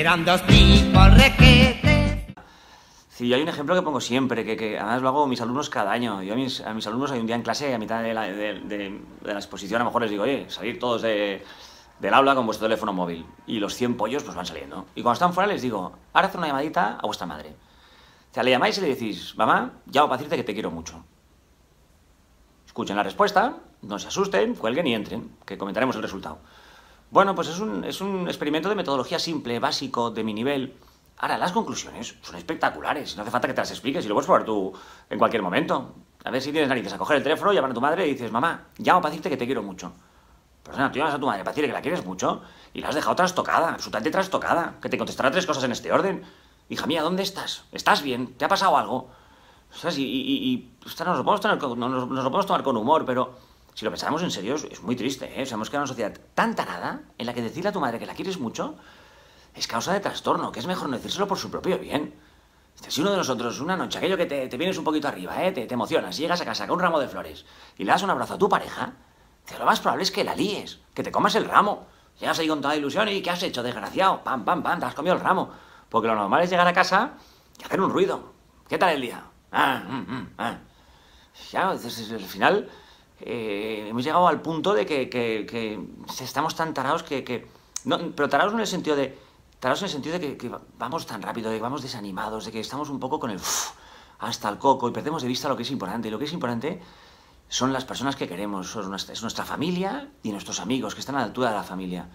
eran dos tipos requetes. Sí, hay un ejemplo que pongo siempre, que, que además lo hago a mis alumnos cada año. Yo a mis, alumnos hay un día en clase, a mitad de la, exposición, a lo mejor les digo, oye, salir todos de- del aula con vuestro teléfono móvil. Y los 100 pollos pues van saliendo. Y cuando están fuera les digo, ahora haz una llamadita a vuestra madre. O sea, le llamáis y le decís, mamá, llamo para decirte que te quiero mucho. Escuchen la respuesta, no se asusten, cuelguen y entren, que comentaremos el resultado. Bueno, pues es un, es un experimento de metodología simple, básico, de mi nivel. Ahora, las conclusiones son espectaculares. No hace falta que te las expliques y lo puedes probar tú en cualquier momento. A ver si tienes narices a coger el teléfono, llamar a tu madre y dices, mamá, llamo para decirte que te quiero mucho. Pero tú llamas a tu madre para decirle que la quieres mucho y la has dejado trastocada, absolutamente trastocada. Que te contestará tres cosas en este orden. Hija mía, ¿dónde estás? ¿Estás bien? ¿Te ha pasado algo? ¿Sabes? Y, y, y- y, nos, lo podemos nos lo podemos tomar con humor, pero si lo pensamos en serio es, muy triste, ¿eh? O sea, hemos creado una sociedad tan tarada en la que decirle a tu madre que la quieres mucho es causa de trastorno, que es mejor no decírselo por su propio bien. Si uno de nosotros, una noche, aquello que te, te vienes un poquito arriba, ¿eh? te, te emocionas, llegas a casa con un ramo de flores y le das un abrazo a tu pareja, lo más probable es que la líes, que te comas el ramo. Llegas ahí con toda ilusión y ¿qué has hecho, desgraciado? Pam, pam, pam, te has comido el ramo. Porque lo normal es llegar a casa y hacer un ruido. ¿Qué tal el día? Ah, mm, mm, ah. Ya, al final eh, hemos llegado al punto de que, que- que estamos tan tarados que... que- no, pero tarados no en el sentido de... Tarados en el sentido de que, vamos tan rápido, de que vamos desanimados, de que estamos un poco con el... uf, hasta el coco y perdemos de vista lo que es importante. Y lo que es importante son las personas que queremos, son nuestra, es nuestra familia y nuestros amigos, que están a la altura de la familia.